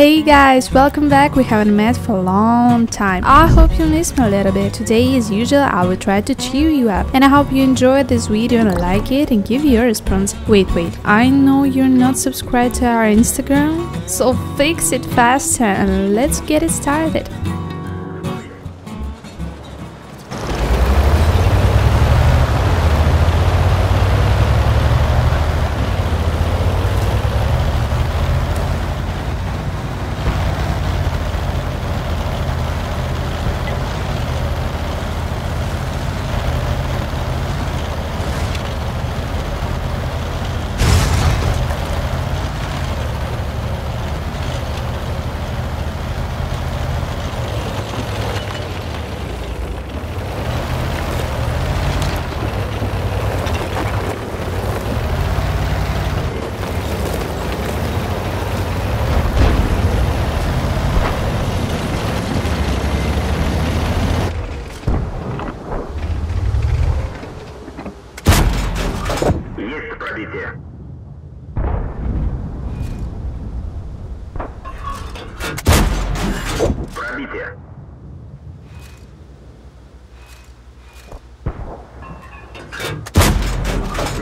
Hey guys, welcome back. We haven't met for a long time. I hope you missed me a little bit. Today, as usual, I will try to cheer you up. And I hope you enjoyed this video and like it and give your response. Wait, wait, I know you're not subscribed to our Instagram, so fix it faster and let's get it started.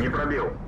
Не пробил.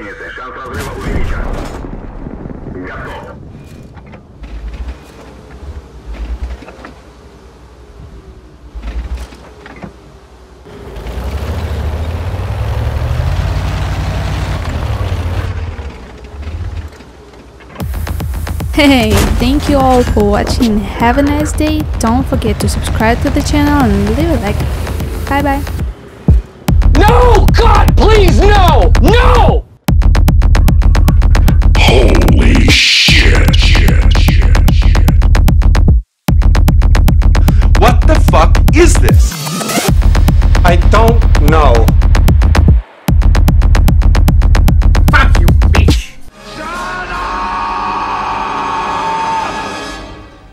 гусеницы. Шанс разрыва увеличен. Готов. Hey, thank you all for watching. Have a nice day. Don't forget to subscribe to the channel and leave a like. Bye bye. No! God, please, no! No! I don't